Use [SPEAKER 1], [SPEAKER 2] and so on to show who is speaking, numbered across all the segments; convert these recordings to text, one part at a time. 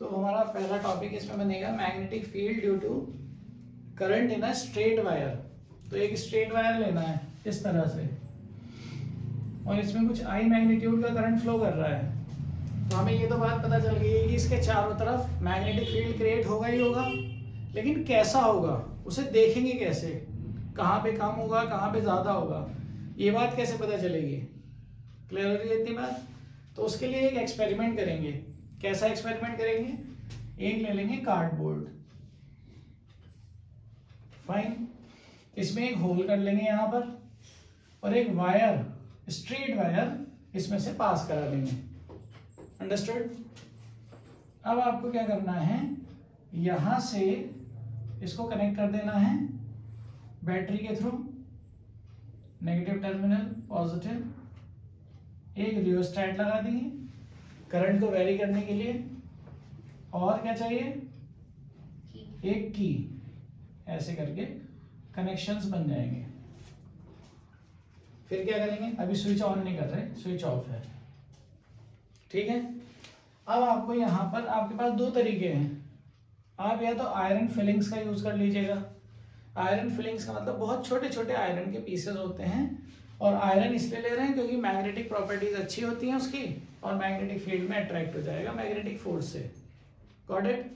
[SPEAKER 1] तो हमारा पहला टॉपिक इसमें बनेगा magnetic field due to current in a straight wire तो एक स्ट्रेट वायर लेना है इस तरह से। और इसमें कुछ आई मैग्नीट्यूड का करंट फ्लो कर रहा है। तो हमें ये तो बात पता चल गई है कि इसके चारों तरफ़ मैग्नेटिक फ़ील्ड क्रिएट होगा ही होगा, लेकिन कैसा होगा, उसे देखेंगे कैसे? कहाँ पे कम होगा, कहाँ पे ज़्यादा होगा? ये बात कैसे पता चलेगी? क्लियर हो रही है इतनी बात? तो उसके लिए एक एक्सपेरिमेंट करेंगे। कैसा एक्सपेरिमेंट करेंगे? एक ले लेंगे कार्डबोर्ड फाइन इसमें एक होल कर लेंगे यहाँ पर और एक वायर स्ट्रेट वायर इसमें से पास करा देंगे. अंडरस्टूड अब आपको क्या करना है? यहाँ से इसको कनेक्ट कर देना है बैटरी के थ्रू नेगेटिव टर्मिनल पॉजिटिव एक रियोस्टैट लगा देंगे. करंट को वेरी करने के लिए और क्या चाहिए? एक की ऐसे करके कनेक्शंस बन जाएँगे। फिर क्या करेंगे? अभी स्विच ऑन नहीं कर रहे स्विच ऑफ़ है। ठीक है? अब आपको यहाँ पर आपके पास दो तरीके हैं। आप या तो आयरन फिलिंग्स का यूज़ कर लीजिएगा। आयरन फिलिंग्स का मतलब बहुत छोटे छोटे आयरन के पीसेस होते हैं। और आयरन इसलिए ले रहे हैं क्योंकि मैग्नेटिक प्रॉपर्टीज़ अच्छी होती हैं उसकी और मैग्नेटिक फ़ील्ड में अट्रैक्ट हो जाएगा मैग्नेटिक फोर्स से। गॉट इट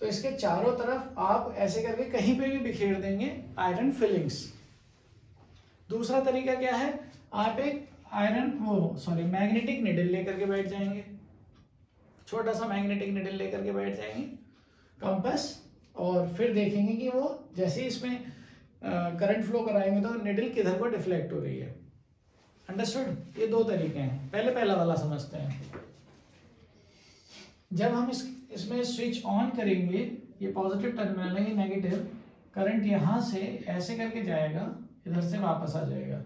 [SPEAKER 1] तो इसके चारों तरफ़ आप ऐसे करके कहीं पे भी बिखेर देंगे आयरन फिलिंग्स दूसरा तरीका क्या है? आप एक आयरन वो सॉरी मैग्नेटिक निडल लेकर के बैठ जाएँगे। छोटा सा मैग्नेटिक निडल लेकर के बैठ जाएँगे। कंपस और फिर देखेंगे कि वो जैसे इसमें करंट फ्लो कराएँगे तो निडल किधर को डिफ्लेक्ट हो रही है? अंडरस्टूड ये दो तरीके हैं। पहले पहला वाला समझते हैं। जब हम इस, इसमें स्विच ऑन करेंगे, ये पॉजिटिव टर्मिनल है, ये नेगेटिव करंट यहाँ से ऐसे करके जाएगा, इधर से वापस आ जाएगा।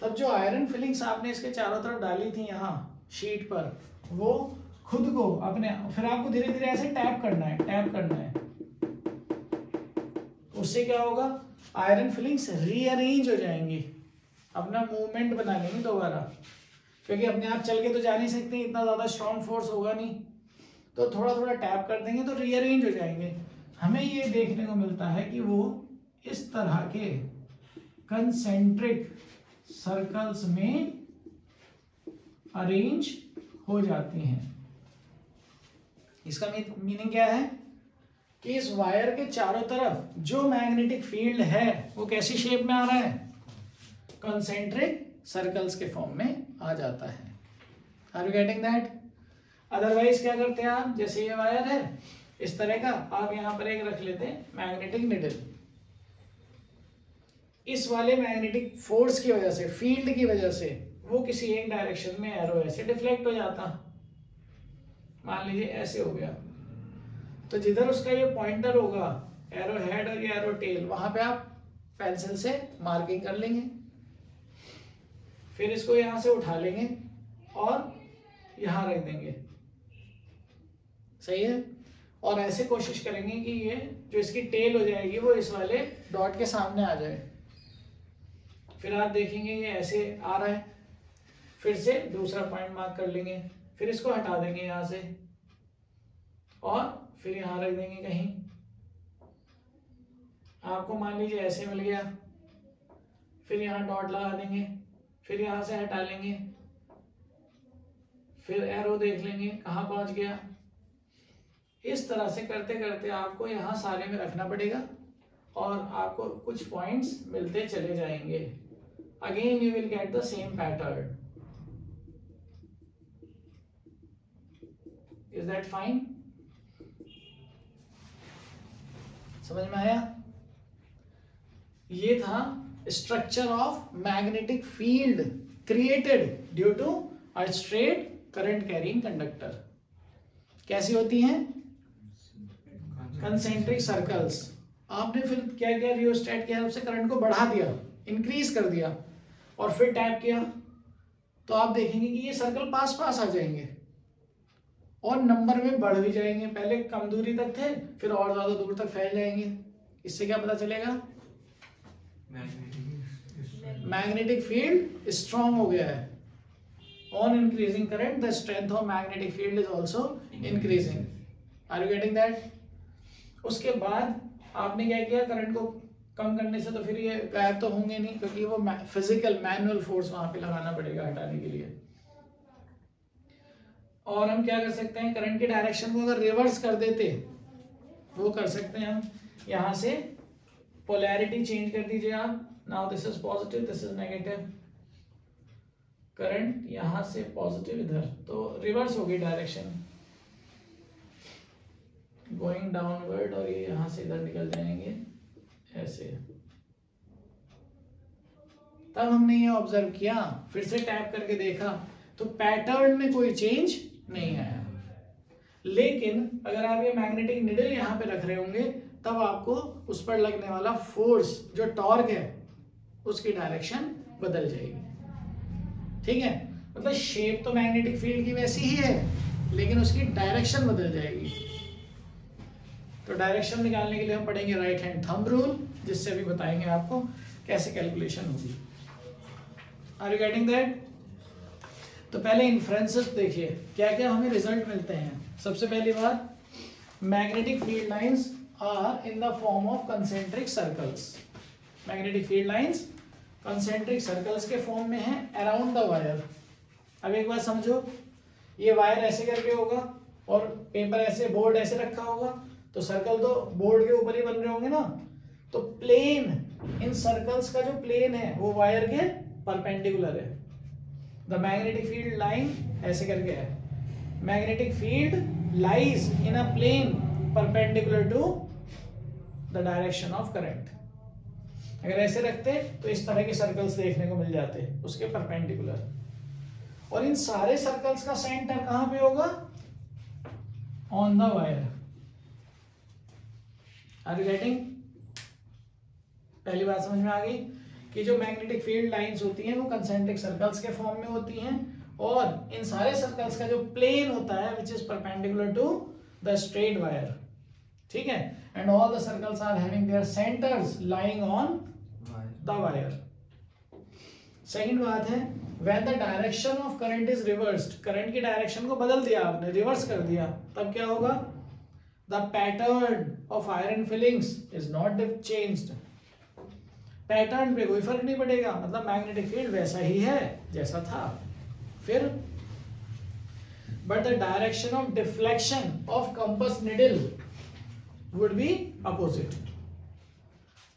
[SPEAKER 1] तब जो आयरन फिलिंग्स आपने इसके चारों तरफ़ डाली थी यहाँ शीट पर, वो खुद को अपने, फिर आपको धीरे धीरे ऐसे टैप करना है टैप करना है। उससे क्या होगा? आयरन फिलिंग्स रीअरेंज हो जाएँगी। अपना मूवमेंट बना लेंगे दोबारा। क्योंकि अपने आप चल के तो जा नहीं सकते, इतना ज़्यादा स्ट्रॉन्ग फोर्स होगा नहीं। तो थोड़ा थोड़ा टैप कर देंगे तो रीअरेंज हो जाएँगे। हमें ये देखने को मिलता है कि वो इस तरह के कंसेंट्रिक सर्कल्स में अरेंज हो जाते हैं। इसका मीनिंग क्या है? कि इस वायर के चारों तरफ़ जो मैग्नेटिक फ़ील्ड है, वो कैसी शेप में आ रहा है? कंसेंट्रिक सर्कल्स के फॉर्म में आ जाता है। Are you getting that otherwise क्या करते हैं आप? जैसे ये वायर है, इस तरह का, आप यहाँ पर एक रख लेते हैं मैग्नेटिक निडल इस वाले मैग्नेटिक फोर्स की वजह से फ़ील्ड की वजह से, वो किसी एक डायरेक्शन में एरो ऐसे डिफ्लेक्ट हो जाता। मान लीजिए ऐसे हो गया। तो जिधर उसका ये पॉइंटर होगा एरो हेड और एरो टेल वहाँ पे आप पेंसिल से मार्किंग कर लेंगे। फिर इसको यहाँ से उठा लेंगे और यहाँ रख देंगे। सही है? और ऐसे कोशिश करेंगे कि ये जो इसकी टेल हो जाएगी, वो इस वाले डॉट के सामने आ जाए। फिर आप देखेंगे ये ऐसे आ रहा है। फिर से दूसरा पॉइंट मार्क कर लेंगे। फिर इसको हटा देंगे यहाँ से। और फिर यहाँ रख देंगे कहीं। आपको मान लीजिए ऐसे मिल गया। फिर यहाँ डॉट लगा देंगे। फिर यहाँ से हटा लेंगे। फिर एरो देख लेंगे, कहाँ पहुँच गया। इस तरह से करते करते आपको यहाँ सारे में रखना पड़ेगा और आपको कुछ पॉइंट्स मिलते चले जाएँगे। Again you will get the same pattern is that fine समझ में आया? ये था structure of magnetic field created due to a straight current carrying conductor कैसी होती हैं? कंसेंट्रिक सर्कल्स आपने फिर क्या किया? रियोस्टेट की हेल्प से करंट को बढ़ा दिया इंक्रीज कर दिया और फिर टैप किया। तो आप देखेंगे कि ये सर्कल पास पास आ जाएँगे। और नंबर में बढ़ भी जाएँगे। पहले कम दूरी तक थे फिर और ज़्यादा दूर तक फैल जाएँगे। इससे क्या पता चलेगा? मैग्नेटिक फ़ील्ड स्ट्रॉन्ग हो गया है। On increasing current the strength of magnetic field is also increasing are you getting that उसके बाद आपने क्या किया? करंट को कम करने से तो फिर ये गायब तो होंगे नहीं क्योंकि वो फ़िज़िकल मैनुअल फोर्स वहाँ पे लगाना पड़ेगा हटाने के लिए। और हम क्या कर सकते हैं? करंट की डायरेक्शन को अगर रिवर्स कर देते, वो कर सकते हैं हम। यहाँ से पोलैरिटी चेंज कर दीजिए आप। Now this is positive this is negative current यहाँ से पॉजिटिव इधर। तो रिवर्स होगी डायरेक्शन गोइंग डाउनवर्ड और ये यहाँ से इधर निकल जाएँगे। ऐसे। तब हमने ये ऑब्ज़र्व किया। फिर से टैप करके देखा। तो पैटर्न में कोई चेंज नहीं आया लेकिन अगर आप ये मैग्नेटिक निडल यहाँ पे रख रहे होंगे, तब आपको उस पर लगने वाला फोर्स जो टॉर्क है, उसकी डायरेक्शन बदल जाएगी। ठीक है? मतलब शेप तो मैग्नेटिक फ़ील्ड की वैसी ही है, लेकिन उसकी डायरेक्शन बदल जाएगी। तो डायरेक्शन निकालने के लिए हम पढ़ेंगे राइट हैंड थंब रूल जिससे अभी बताएँगे आपको कैसे कैलकुलेशन होगी। आर यू गेटिंग दैट तो पहले इन्फ्रेंसेस देखिए क्या क्या हमें रिज़ल्ट मिलते हैं। सबसे पहली बात magnetic field lines are in the form of concentric circles magnetic field lines concentric circles के फॉर्म में है अराउंड द वायर अब एक बात समझो, ये वायर ऐसे करके होगा और पेपर ऐसे बोर्ड ऐसे रखा होगा तो सर्कल तो बोर्ड के ऊपर ही बन रहे होंगे ना? तो प्लेन इन सर्कल्स का जो प्लेन है, वो वायर के परपेंडिकुलर है। द मैग्नेटिक फ़ील्ड लाइन ऐसे करके है। Magnetic field lies in a plane perpendicular to the direction of current अगर ऐसे रखते तो इस तरह के सर्कल्स देखने को मिल जाते, उसके परपेंडिकुलर और इन सारे सर्कल्स का सेंटर कहाँ पे होगा? On the wire are you getting पहली बात समझ में आ गई? कि जो मैग्नेटिक फ़ील्ड लाइंस होती हैं, वो कंसेंट्रिक सर्कल्स के फॉर्म में होती हैं और इन सारे सर्कल्स का जो प्लेन होता है which is perpendicular to the straight wire ठीक है? And all the circles are having their centres lying on the wire second बात है when the direction of current is reversed current की डायरेक्शन को बदल दिया आपने रिवर्स कर दिया, तब क्या होगा? The pattern of iron fillings is not changed. Pattern पे कोई फ़र्क नहीं पड़ेगा। मतलब मैग्नेटिक फ़ील्ड वैसा ही है, जैसा था। फिर but the direction of deflection of compass needle would be opposite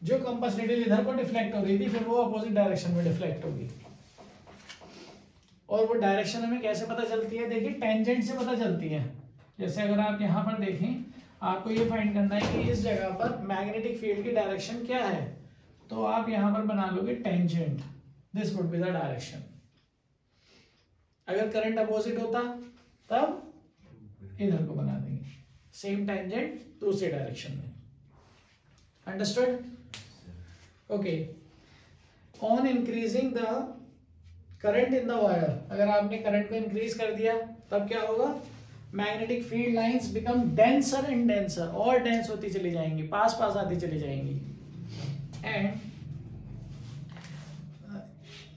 [SPEAKER 1] जो कंपस निडल इधर को डिफ्लेक्ट हो रही थी, फिर वो अपोजिट डायरेक्शन में डिफ्लेक्ट होगी और वो डायरेक्शन हमें कैसे पता चलती है? देखिए टेंजेंट से पता चलती है। जैसे अगर आप यहाँ पर देखें, आपको ये फाइंड करना है कि इस जगह पर मैग्नेटिक फ़ील्ड की डायरेक्शन क्या है? तो आप यहाँ पर बना लोगे tangent this would be the direction अगर करंट अपोजिट होता, तब इधर को बना देंगे. सेम टेंजेंट दूसरे डायरेक्शन में. Understood okay on increasing the current in the wire अगर आपने करंट को इंक्रीज कर दिया, तब क्या होगा? Magnetic field lines become denser and denser और डेंस होती चली जाएँगी. पास पास आती चली जाएँगी. And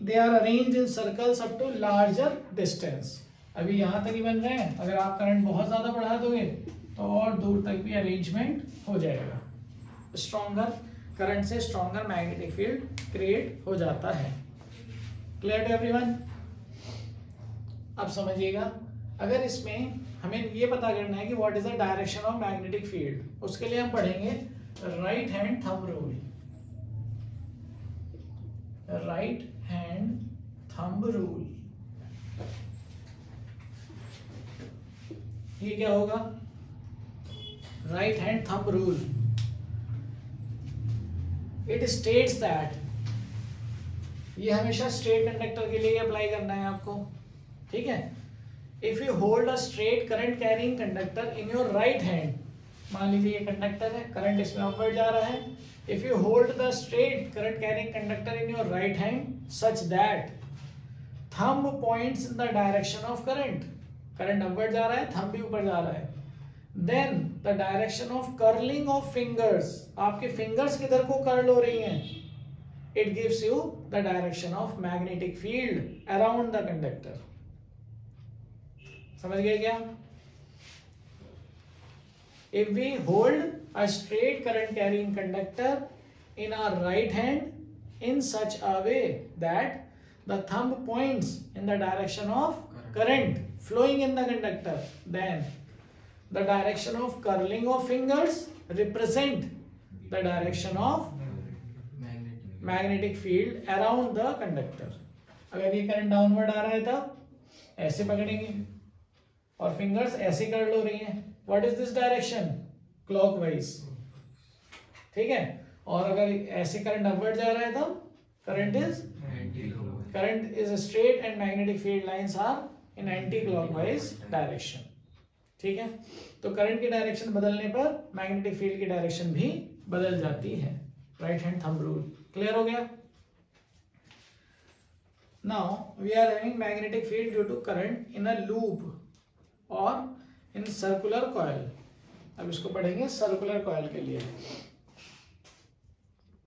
[SPEAKER 1] they are arrange in circles up to larger distance अभी यहाँ तक ही बन रहे हैं। अगर आप करंट बहुत ज़्यादा बढ़ा दोगे तो और दूर तक भी अरेंजमेंट हो जाएगा। स्ट्रॉन्गर करंट से स्ट्रॉन्गर मैग्नेटिक फ़ील्ड क्रिएट हो जाता है। क्लियर टू एवरीवन अब समझिएगा। अगर इसमें हमें ये पता करना है कि what is the direction of magnetic field उसके लिए हम पढ़ेंगे right hand thumb rule right hand thumb rule. ये क्या होगा? Right hand thumb rule. It states that ये हमेशा स्ट्रेट कंडक्टर के लिए अप्लाई करना है आपको। ठीक है? If you hold a straight current carrying conductor in your right hand मान लीजिए ये कंडक्टर है करंट इसमें अपवर्ड जा रहा है। If you hold the straight current carrying conductor in your right hand such that thumb points in the direction of current current upward जा रहा है थंब भी ऊपर जा रहा है. Then the direction of curling of fingers आपके fingers किधर को कर्ल हो रही हैं? It gives you the direction of magnetic field around the conductor समझ गए क्या? If we hold a straight current carrying conductor in our right hand in such a way that the thumb points in the direction of current flowing in the conductor then the direction of curling of fingers represent the direction of magnetic field around the conductor अगर ये current downward आ रहा है तब ऐसे पकड़ेंगे और fingers ऐसे कर लो रही हैं what is this direction clockwise ठीक है? और अगर ऐसे करंट अपवर्ड जा रहा है तब current is current is straight and magnetic field lines are in anti clockwise direction ठीक है? तो करंट की डायरेक्शन बदलने पर मैग्नेटिक फ़ील्ड की डायरेक्शन भी बदल जाती है। Right hand thumb rule clear हो गया? Now we are having magnetic field due to current in a loop और इन सर्कुलर कॉयल अब इसको पढ़ेंगे सर्कुलर कॉयल के लिए।